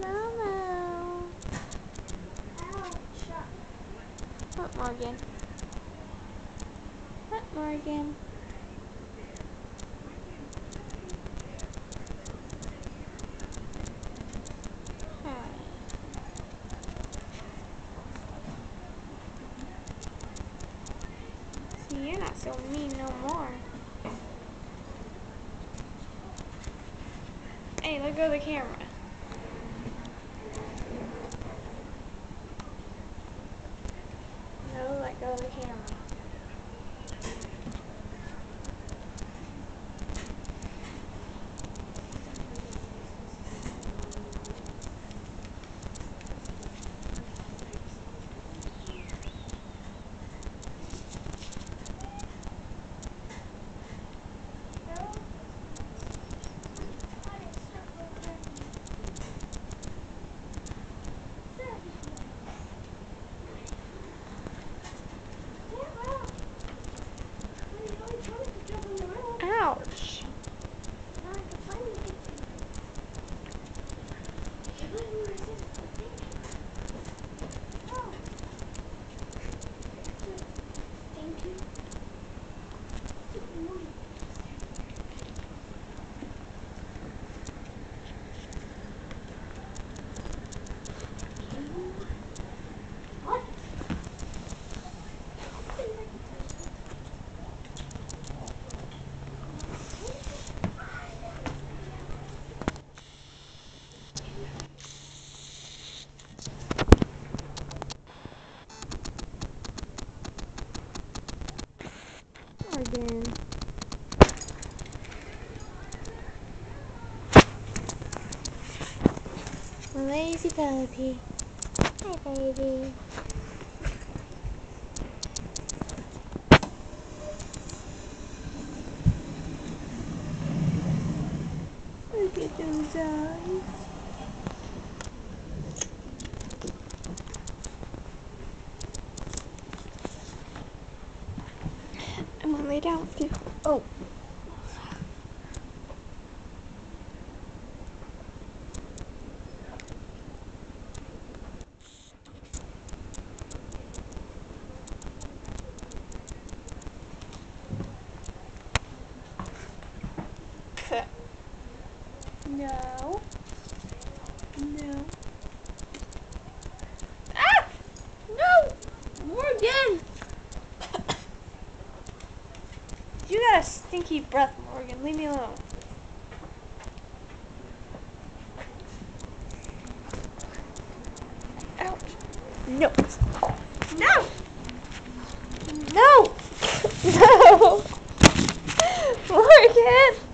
Momo. Put Morgan? Put Morgan? you're not so mean no more. Hey, let go of the camera. No, let go of the camera. Again. Lazy puppy. Hi, baby. Look at those eyes. I'm gonna lay down with you. Oh. No. No. Ah! No! Morgan! A stinky breath, Morgan. Leave me alone. Ouch. No. No! No! No! Morgan!